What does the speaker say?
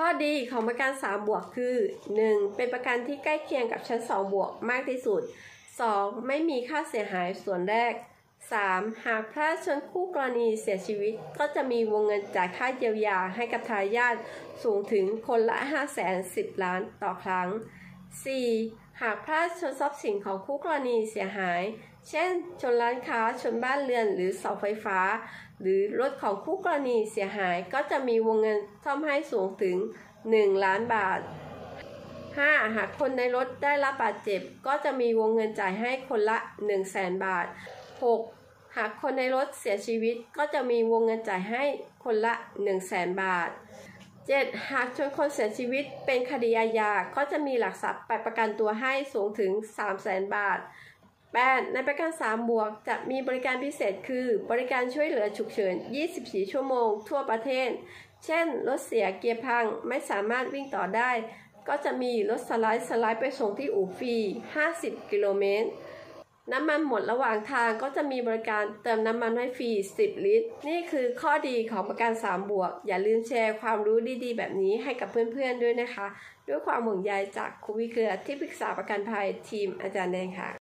ข้อดีของประกัน 3 บวกคือ 1. เป็นประกันที่ใกล้เคียงกับชั้น 2 บวกมากที่สุด 2. ไม่มีค่าเสียหายส่วนแรก 3. หากพลาดชนคู่กรณีเสียชีวิต ก็จะมีวงเงินจ่ายค่าเยียวยาให้กับทายาทสูงถึงคนละ5 0 0 0 0 10ล้านต่อครั้ง 4. หากพลาดชนทรัพย์สินของคู่กรณีเสียหาย เช่น ชนร้านค้า ชนบ้านเรือน หรือเสาไฟฟ้า หรือรถของคู่กรณีเสียหาย ก็จะมีวงเงินซ่อมให้สูงถึง 1 ล้านบาท 5. หากคนในรถได้รับบาดเจ็บ ก็จะมีวงเงินจ่ายให้คนละ 1 0 0 0 0แสนบาท 6. หากคนในรถเสียชีวิต ก็จะมีวงเงินจ่ายให้คนละ 1 0 0 0 0 0บาท 7. หากชนคนเสียชีวิตเป็นคดีอาญาก็จะมีหลักทรัพย์ไปประกันตัวให้สูงถึง 3 0 0 0 0 0 บาท 8. ในประกัน 3 บวกจะมีบริการพิเศษคือ บริการช่วยเหลือฉุกเฉิน 24 ชั่วโมง ทั่วประเทศ เช่น รถเสียเกียร์พังไม่สามารถวิ่งต่อได้ ก็จะมีรถสไลด์สไลด์ไปส่งที่อู่ฟรี 50 กิโลเมตร น้ำมันหมดระหว่างทางก็จะมีบริการเติมน้ำมันให้ฟรี 10 ลิตร นี่คือข้อดีของประกัน 3 บวก อย่าลืมแชร์ความรู้ดีๆ แบบนี้ให้กับเพื่อนๆด้วยนะคะ ด้วยความห่วงใยจากคุวิเครือที่ปรึกษาประกันภัยทีมอาจารย์แดงค่ะ